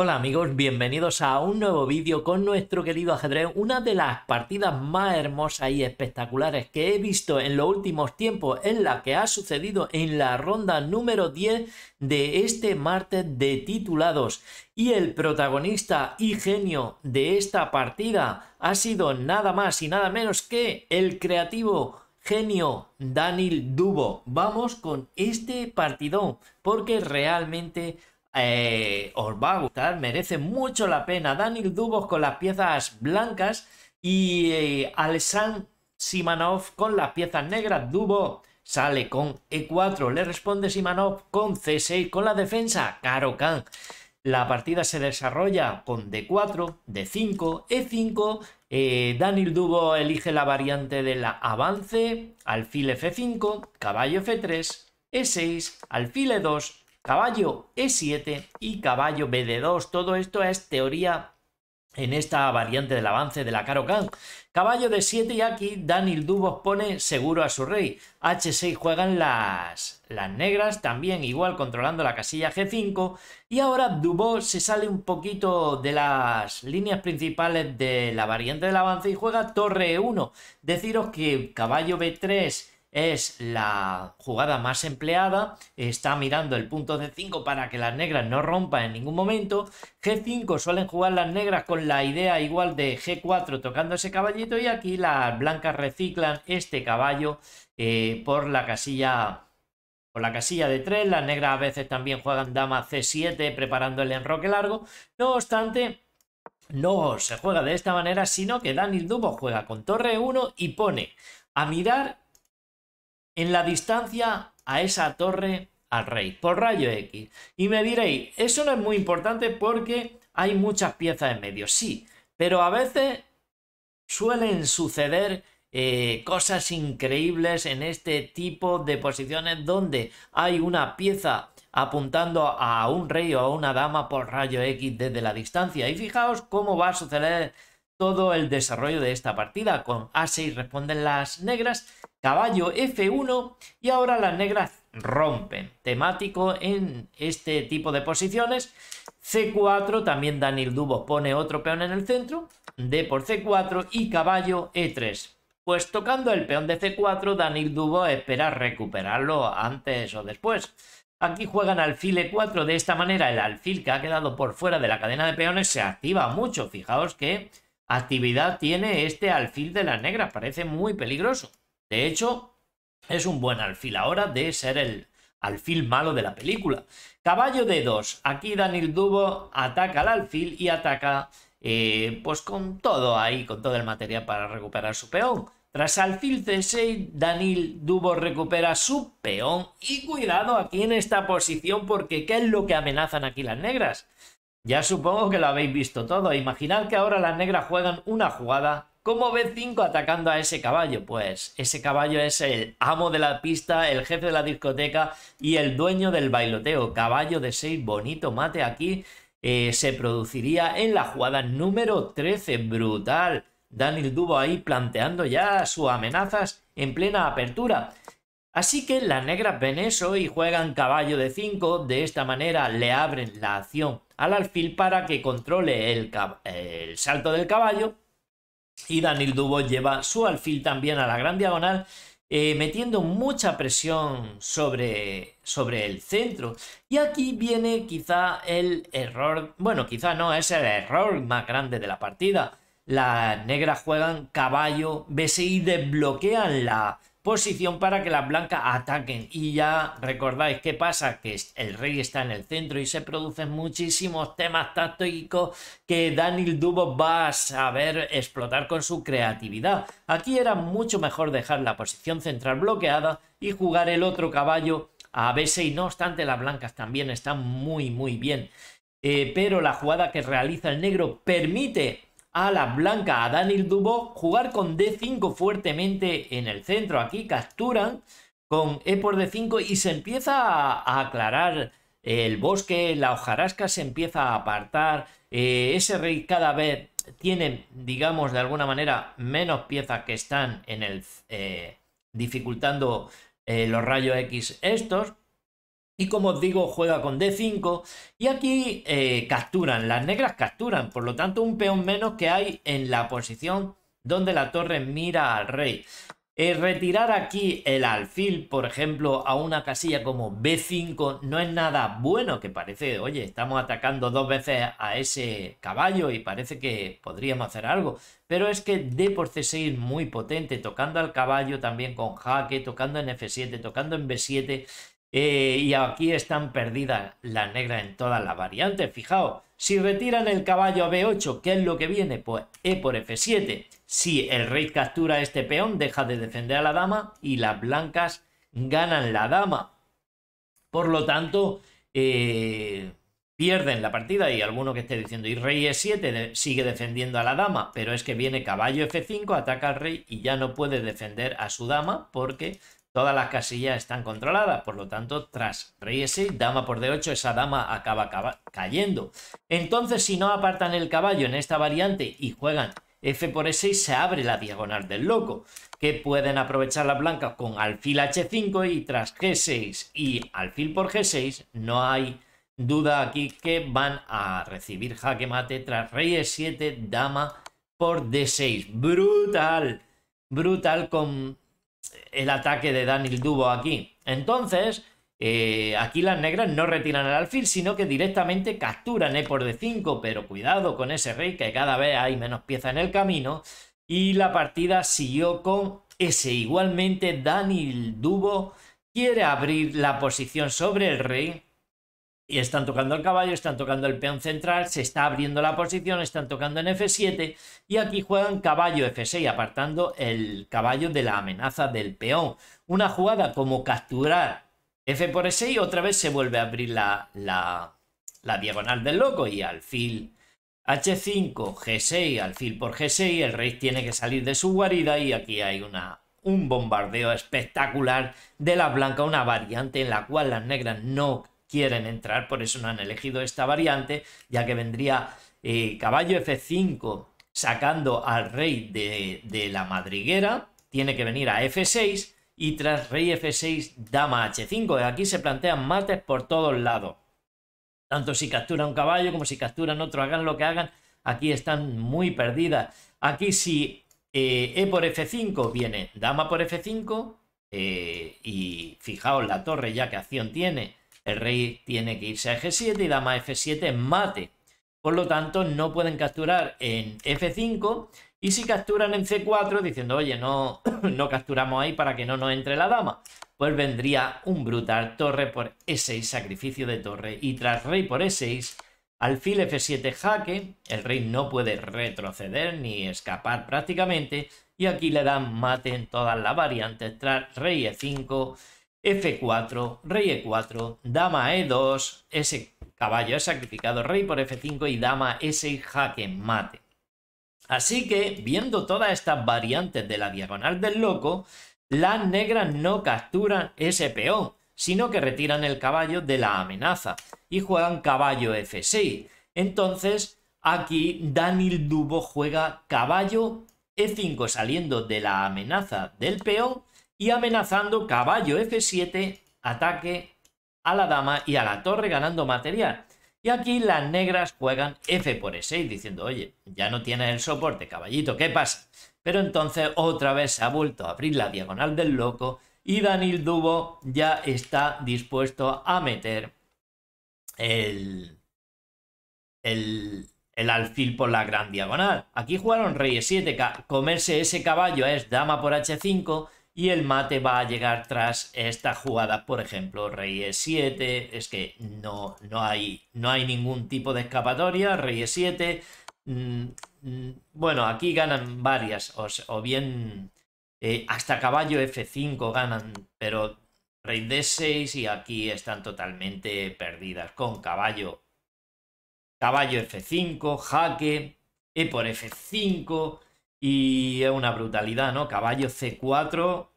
Hola amigos, bienvenidos a un nuevo vídeo con nuestro querido ajedrez, una de las partidas más hermosas y espectaculares que he visto en los últimos tiempos, en la que ha sucedido en la ronda número 10 de este martes de titulados. Y el protagonista y genio de esta partida ha sido nada más y nada menos que el creativo genio Daniel Dubo. Vamos con este partidón porque realmente eh, os va a gustar, merece mucho la pena. Daniel Dubos con las piezas blancas y eh, Alexandr Simanov con las piezas negras. Dubo sale con E4, le responde Simanov con C6 con la defensa. Caro Khan. La partida se desarrolla con D4, D5, E5. Eh, Daniel Dubo elige la variante del avance, alfil F5, caballo F3, E6, alfil E2, caballo E7 y caballo BD2. Todo esto es teoría en esta variante del avance de la Caro Khan. Caballo de 7 y aquí Daniel Dubos pone seguro a su rey. H6 juegan las, las negras, también igual controlando la casilla G5. Y ahora Dubos se sale un poquito de las líneas principales de la variante del avance y juega torre E1. Deciros que caballo B3 es la jugada más empleada, está mirando el punto C5 para que las negras no rompan en ningún momento, G5 suelen jugar las negras con la idea igual de G4 tocando ese caballito y aquí las blancas reciclan este caballo eh, por la casilla por la casilla de 3, las negras a veces también juegan dama C7 preparando el enroque largo, no obstante no se juega de esta manera, sino que Daniel Dubo juega con torre 1 y pone a mirar en la distancia a esa torre al rey por rayo X. Y me diréis, eso no es muy importante porque hay muchas piezas en medio. Sí, pero a veces suelen suceder eh, cosas increíbles en este tipo de posiciones donde hay una pieza apuntando a un rey o a una dama por rayo X desde la distancia. Y fijaos cómo va a suceder todo el desarrollo de esta partida. Con A6 responden las negras, caballo F1 y ahora las negras rompen. Temático en este tipo de posiciones. C4, también Daniel Dubos pone otro peón en el centro. D por C4 y caballo E3. Pues tocando el peón de C4, Daniel Dubo espera recuperarlo antes o después. Aquí juegan alfil E4, de esta manera el alfil que ha quedado por fuera de la cadena de peones se activa mucho. Fijaos que actividad tiene este alfil de las negras, parece muy peligroso. De hecho, es un buen alfil ahora de ser el alfil malo de la película. Caballo de 2. Aquí Daniel Dubo ataca al alfil y ataca eh, pues con todo ahí, con todo el material para recuperar su peón. Tras alfil C6, Daniel Dubo recupera su peón. Y cuidado aquí en esta posición porque ¿qué es lo que amenazan aquí las negras? Ya supongo que lo habéis visto todo. Imaginad que ahora las negras juegan una jugada como B5 atacando a ese caballo. Pues ese caballo es el amo de la pista, el jefe de la discoteca y el dueño del bailoteo. Caballo de 6, bonito mate aquí. Eh, se produciría en la jugada número 13. Brutal. Daniel Dubo ahí planteando ya sus amenazas en plena apertura. Así que las negras ven eso y juegan caballo de 5, de esta manera le abren la acción al alfil para que controle el, salto del caballo y Daniel Dubo lleva su alfil también a la gran diagonal eh, metiendo mucha presión sobre, sobre el centro. Y aquí viene quizá el error, bueno, quizá no, es el error más grande de la partida. Las negras juegan caballo B6 y desbloquean la posición para que las blancas ataquen. Y ya recordáis qué pasa, que el rey está en el centro y se producen muchísimos temas tácticos que Daniel Dubo va a saber explotar con su creatividad. Aquí era mucho mejor dejar la posición central bloqueada y jugar el otro caballo a B6. No obstante, las blancas también están muy, muy bien. Eh, pero la jugada que realiza el negro permite a la blanca, a Daniel Dubo, jugar con D5 fuertemente en el centro. Aquí capturan con E por D5 y se empieza a, aclarar el bosque, la hojarasca se empieza a apartar, eh, ese rey cada vez tiene, digamos, de alguna manera menos piezas que están en el... Eh, dificultando eh, los rayos X estos. Y como os digo, juega con D5 y aquí eh, capturan, las negras capturan, por lo tanto un peón menos que hay en la posición donde la torre mira al rey. Eh, retirar aquí el alfil, por ejemplo, a una casilla como B5 no es nada bueno, que parece, oye, estamos atacando dos veces a ese caballo y parece que podríamos hacer algo. Pero es que D por C6 muy potente, tocando al caballo también con jaque, tocando en F7, tocando en B7. Eh, y aquí están perdidas las negras en todas las variantes. Fijaos, si retiran el caballo a B8, ¿qué es lo que viene? Pues E por F7. Si el rey captura este peón, deja de defender a la dama y las blancas ganan la dama. Por lo tanto, eh, pierden la partida y alguno que esté diciendo y rey E7 sigue defendiendo a la dama, pero es que viene caballo F5, ataca al rey y ya no puede defender a su dama porque Todas las casillas están controladas, por lo tanto, tras rey e6, dama por d8, esa dama acaba, cayendo. Entonces, si no apartan el caballo en esta variante y juegan f por e6, se abre la diagonal del loco, que pueden aprovechar las blancas con alfil h5 y tras g6 y alfil por g6, no hay duda aquí que van a recibir jaque mate tras rey e7, dama por d6. Brutal, brutal con el ataque de Daniel Dubo aquí. Entonces, eh, aquí las negras no retiran el alfil, sino que directamente capturan E por D5, pero cuidado con ese rey, que cada vez hay menos piezas en el camino. Y la partida siguió con ese. Igualmente, Daniel Dubo quiere abrir la posición sobre el rey y están tocando el caballo, están tocando el peón central, se está abriendo la posición, están tocando en F7 y aquí juegan caballo F6 apartando el caballo de la amenaza del peón. Una jugada como capturar F por E6 otra vez se vuelve a abrir la, la, la diagonal del loco y alfil H5, G6, alfil por G6, el rey tiene que salir de su guarida y aquí hay una, un bombardeo espectacular de la blanca, una variante en la cual las negras no quieren entrar, por eso no han elegido esta variante, ya que vendría eh, caballo F5 sacando al rey de, la madriguera, tiene que venir a F6 y tras rey F6, dama H5. Aquí se plantean mates por todos lados. Tanto si captura un caballo como si capturan otro, hagan lo que hagan, aquí están muy perdidas. Aquí si eh, E por F5 viene dama por F5 eh, y fijaos la torre ya que acción tiene el rey tiene que irse a G7 y dama F7 mate. Por lo tanto, no pueden capturar en F5 y si capturan en C4 diciendo, oye, no, no capturamos ahí para que no nos entre la dama, pues vendría un brutal torre por E6, sacrificio de torre. Y tras rey por E6, alfil F7 jaque, el rey no puede retroceder ni escapar prácticamente. Y aquí le dan mate en todas las variantes tras rey E5 F4, rey E4, dama E2, ese caballo es sacrificado, rey por F5 y dama S6 jaque mate. Así que, viendo todas estas variantes de la diagonal del loco, las negras no capturan ese peón, sino que retiran el caballo de la amenaza y juegan caballo F6. Entonces, aquí Daniel Dubo juega caballo E5 saliendo de la amenaza del peón y amenazando caballo F7, ataque a la dama y a la torre ganando material. Y aquí las negras juegan F por E6 diciendo, oye, ya no tienes el soporte, caballito, ¿qué pasa? Pero entonces otra vez se ha vuelto a abrir la diagonal del loco y Daniel Dubo ya está dispuesto a meter el, el, el alfil por la gran diagonal. Aquí jugaron rey E7, comerse ese caballo es dama por H5 y el mate va a llegar tras esta jugada, por ejemplo, rey e7, es que no, no, hay, no hay ningún tipo de escapatoria, rey e7, mm, mm, bueno, aquí ganan varias, o, bien eh, hasta caballo f5 ganan, pero rey d6 y aquí están totalmente perdidas, con caballo, caballo f5, jaque, e por f5, y es una brutalidad, ¿no? Caballo C4,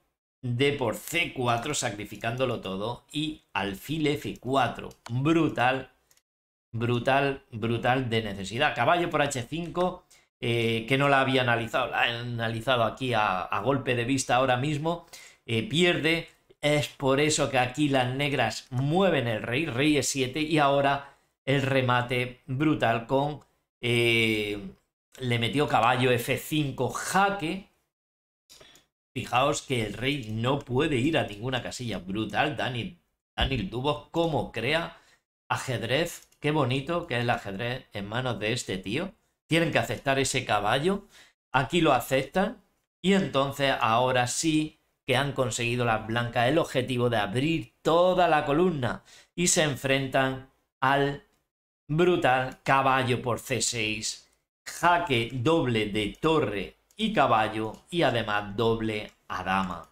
D por C4, sacrificándolo todo. Y alfil F4. Brutal, brutal, brutal de necesidad. Caballo por H5, eh, que no la había analizado, la he analizado aquí a, golpe de vista ahora mismo. Eh, pierde. Es por eso que aquí las negras mueven el rey, rey E7 y ahora el remate brutal con... Eh, le metió caballo F5 jaque. Fijaos que el rey no puede ir a ninguna casilla. Brutal, Daniel, Daniel Dubos, cómo crea ajedrez. Qué bonito que es el ajedrez en manos de este tío. Tienen que aceptar ese caballo. Aquí lo aceptan. Y entonces ahora sí que han conseguido las blancas el objetivo de abrir toda la columna. Y se enfrentan al brutal caballo por C6 jaque doble de torre y caballo y además doble a dama.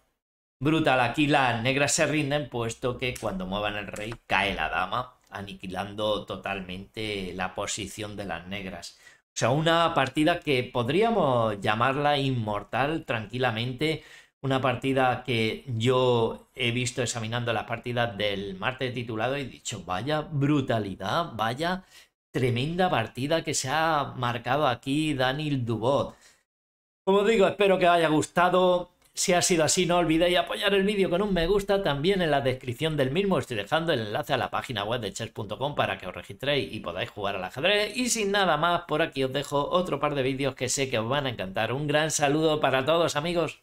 Brutal, aquí las negras se rinden puesto que cuando muevan el rey cae la dama, aniquilando totalmente la posición de las negras. O sea, una partida que podríamos llamarla inmortal tranquilamente. Una partida que yo he visto examinando las partidas del martes titulado y he dicho, vaya brutalidad, vaya tremenda partida que se ha marcado aquí Daniel Dubot. Como digo, espero que os haya gustado. Si ha sido así, no olvidéis apoyar el vídeo con un me gusta. También en la descripción del mismo estoy dejando el enlace a la página web de chess.com para que os registréis y podáis jugar al ajedrez. Y sin nada más, por aquí os dejo otro par de vídeos que sé que os van a encantar. Un gran saludo para todos, amigos.